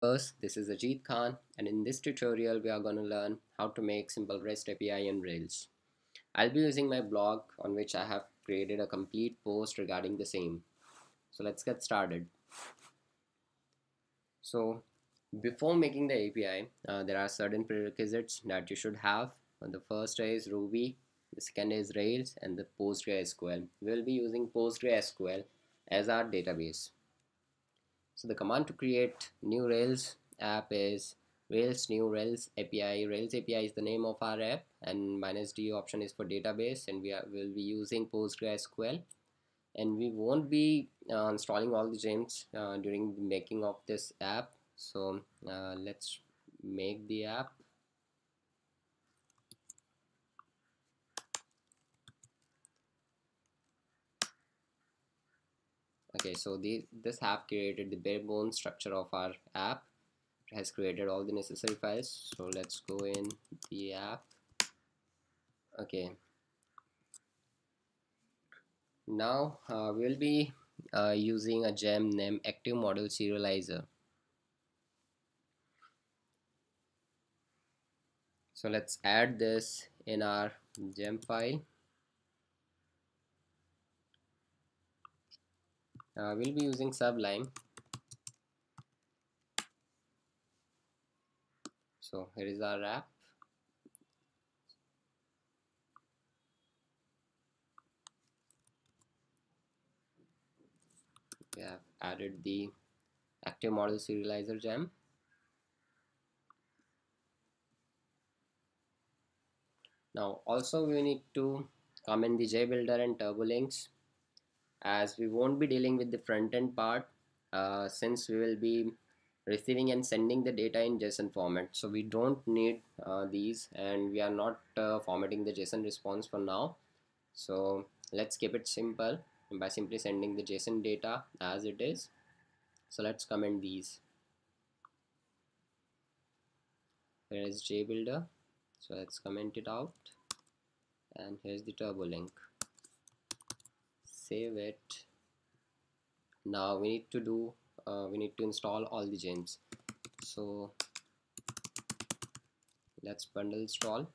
First, this is Ajit Khan and in this tutorial we are going to learn how to make simple REST API in Rails. I'll be using my blog on which I have created a complete post regarding the same. So let's get started. So before making the API, uh, there are certain prerequisites that you should have. And the first is Ruby, the second is Rails and the PostgreSQL. We will be using PostgreSQL as our database. So the command to create new Rails app is Rails new Rails API. Rails API is the name of our app and minus D option is for database and we are, will be using PostgreSQL and we won't be uh, installing all the gems uh, during the making of this app. So uh, let's make the app okay so the this app created the bare bones structure of our app. It has created all the necessary files. So let's go in the app. Okay. Now uh, we'll be uh, using a gem named active model serializer. So let's add this in our gem file uh, we'll be using sublime. So here is our app. We have added the active model serializer gem. Now also we need to comment the JBuilder and turbo links as we won't be dealing with the front end part uh, since we will be receiving and sending the data in JSON format. So we don't need uh, these and we are not uh, formatting the JSON response for now. So let's keep it simple by simply sending the JSON data as it is. So let's comment these. Here is JBuilder so let's comment it out. And here's the turbo link save it. Now we need to do uh, we need to install all the gems. So let's bundle install.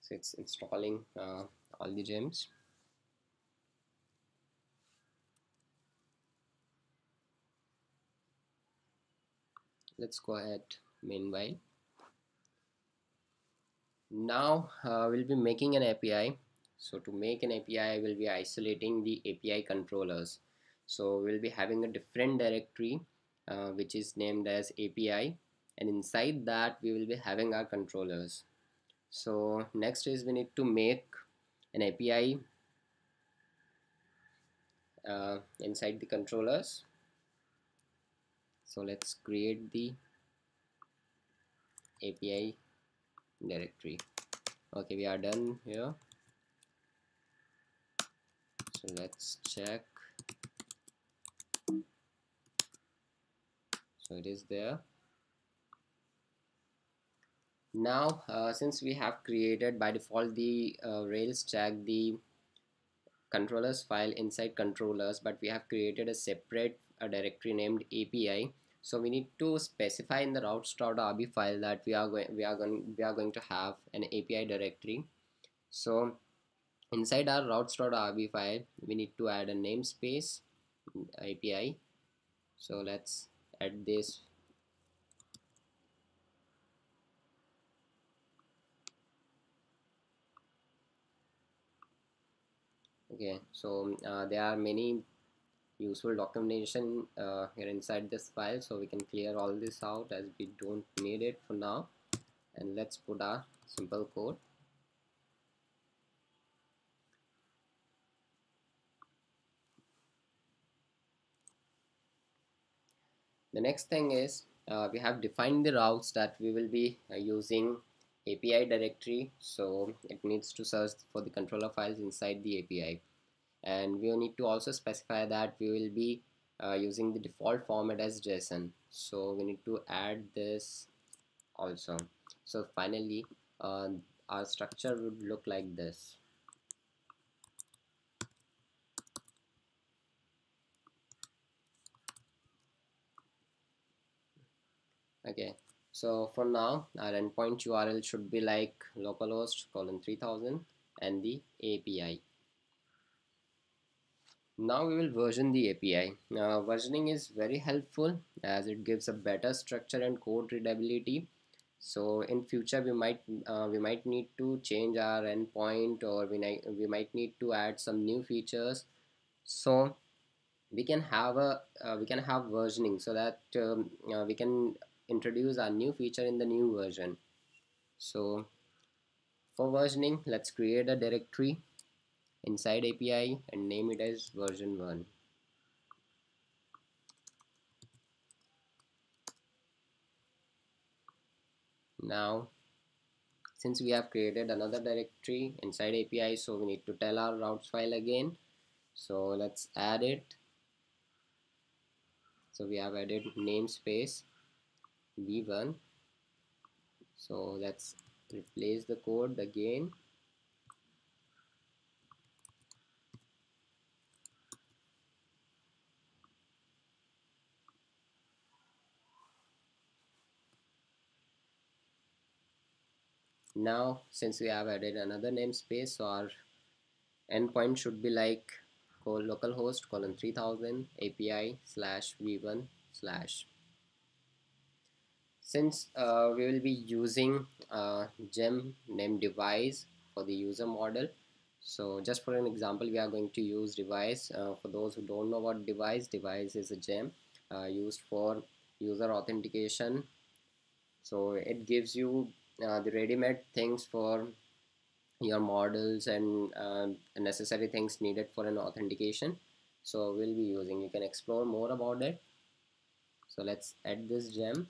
So it's installing uh, all the gems. Let's go ahead meanwhile now uh, we'll be making an API so to make an API we'll be isolating the API controllers. So we'll be having a different directory uh, which is named as API and inside that we will be having our controllers. So next is we need to make an API uh, inside the controllers. So let's create the API directory. Okay we are done here. So let's check. So it is there. Now uh, since we have created by default the uh, rails check the controllers file inside controllers but we have created a separate a directory named API so we need to specify in the routes.rb file that we are going we are going we are going to have an API directory. So inside our routes.rb file we need to add a namespace API so let's add this. Okay so uh, there are many useful documentation uh, here inside this file so we can clear all this out as we don't need it for now. And let's put our simple code. The next thing is uh, we have defined the routes that we will be uh, using API directory. So it needs to search for the controller files inside the API and we need to also specify that we will be uh, using the default format as JSON. So we need to add this also. So finally uh, our structure would look like this. Okay. So for now our endpoint URL should be like localhost colon 3000 and the API now we will version the API. Now versioning is very helpful as it gives a better structure and code readability. So in future we might uh, we might need to change our endpoint or we, we might need to add some new features. So we can have a uh, we can have versioning so that um, uh, we can introduce a new feature in the new version. So for versioning let's create a directory inside API and name it as version 1 now since we have created another directory inside API so we need to tell our routes file again. So let's add it. So we have added namespace v1 so let's replace the code again now since we have added another namespace our endpoint should be like localhost colon 3000 api slash v1 slash. Since uh, we will be using a gem name Devise for the user model. So just for an example we are going to use Devise uh, for those who don't know what Devise Devise is a gem uh, used for user authentication. So it gives you uh, the ready-made things for your models and uh, necessary things needed for an authentication. So we'll be using you can explore more about it. So let's add this gem.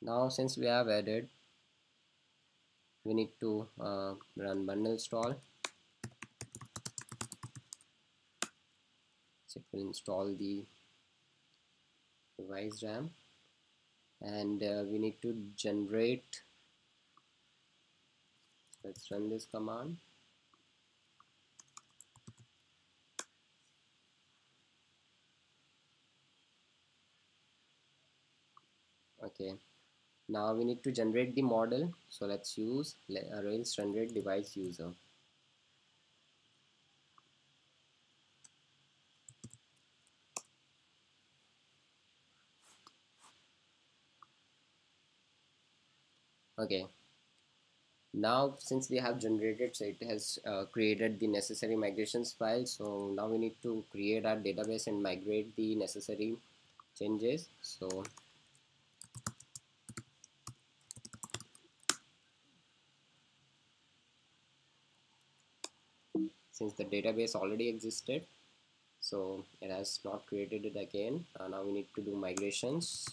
Now since we have added we need to uh, run bundle install so it will install the Devise RAM. And uh, we need to generate let's run this command. Okay now we need to generate the model. So let's use rails generate devise user. Okay. Now since we have generated so it has uh, created the necessary migrations file so now we need to create our database and migrate the necessary changes. So since the database already existed. So it has not created it again. Uh, now we need to do migrations.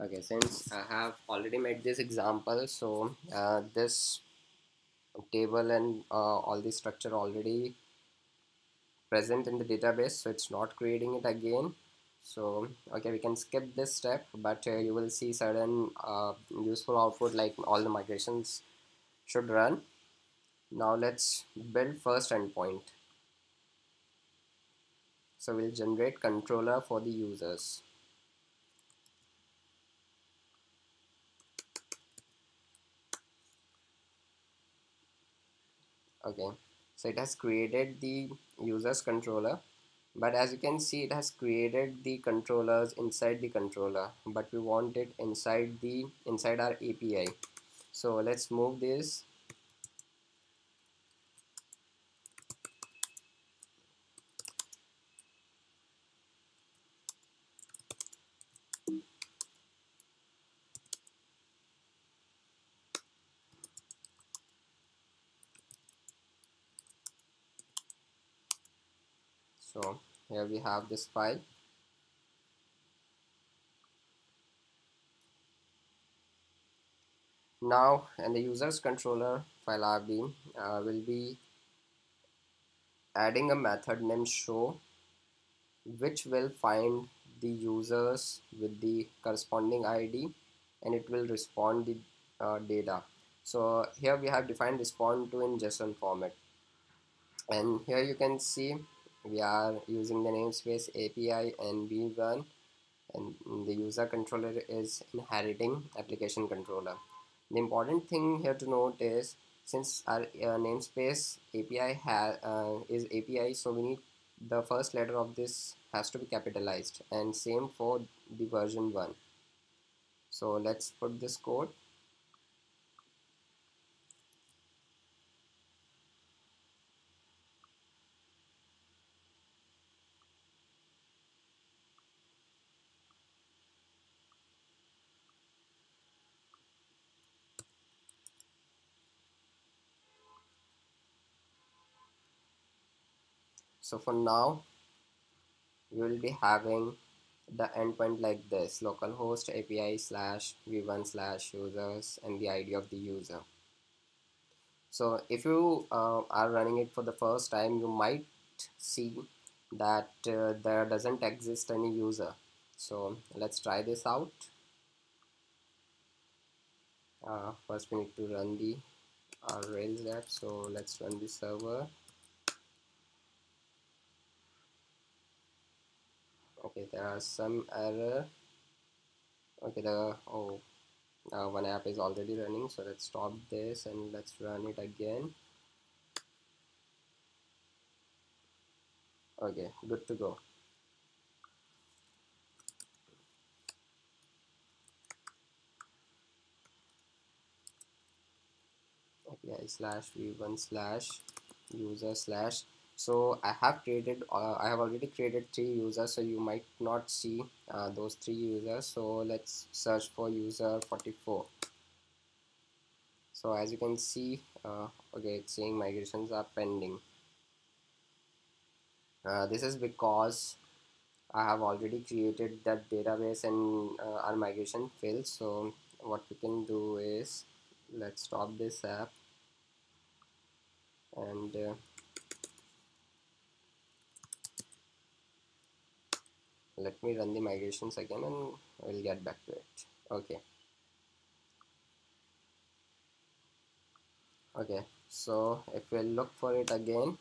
Okay since I have already made this example so uh, this table and uh, all the structure already present in the database so it's not creating it again. So okay we can skip this step but uh, you will see certain uh, useful output like all the migrations should run. Now let's build first endpoint. So we'll generate controller for the users. Okay so it has created the users controller but as you can see it has created the controllers inside the controller but we want it inside the inside our API so let's move this so here we have this file. Now and the users controller file RB uh, will be adding a method named show which will find the users with the corresponding ID and it will respond the uh, data. So here we have defined respond to in JSON format. And here you can see we are using the namespace API and v1 and the user controller is inheriting application controller. The important thing here to note is since our uh, namespace API has uh, is API so we need the first letter of this has to be capitalized and same for the version 1 so let's put this code so for now we will be having the endpoint like this localhost api slash v1 slash users and the id of the user. So if you uh, are running it for the first time you might see that uh, there doesn't exist any user. So let's try this out. Uh, first we need to run the our rails app. So let's run the server okay there are some error. Okay the oh uh, one app is already running so let's stop this and let's run it again. Okay good to go. Api slash v1 slash user slash so I have created uh, I have already created three users so you might not see uh, those three users. So let's search for user 44 so as you can see uh, okay it's saying migrations are pending. Uh, this is because I have already created that database and uh, our migration failed. So what we can do is let's stop this app. And let me run the migrations again and we'll get back to it. Okay. Okay so if we look for it again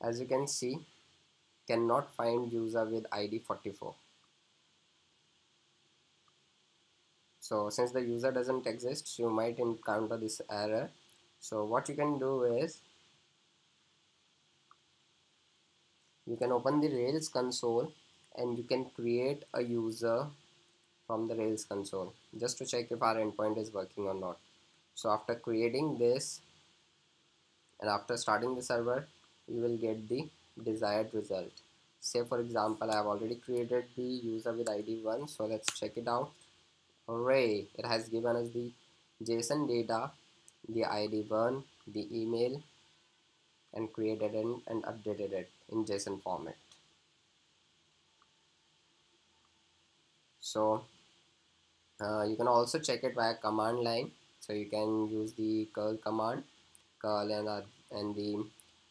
as you can see cannot find user with id 44 so since the user doesn't exist you might encounter this error. So what you can do is you can open the rails console and you can create a user from the Rails console just to check if our endpoint is working or not. So after creating this and after starting the server, you will get the desired result. Say for example, I have already created the user with ID 1. So let's check it out. Hooray! It has given us the JSON data, the ID 1, the email, and created it and updated it in JSON format. So uh, you can also check it via command line. So you can use the curl command curl and, uh, and the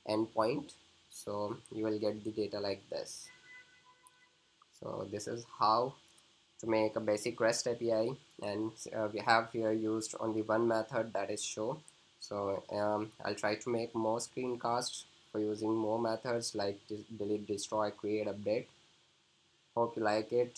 endpoint so you will get the data like this. So this is how to make a basic REST API and uh, we have here used only one method that is show. So um, I'll try to make more screencasts for using more methods like delete destroy create update. Hope you like it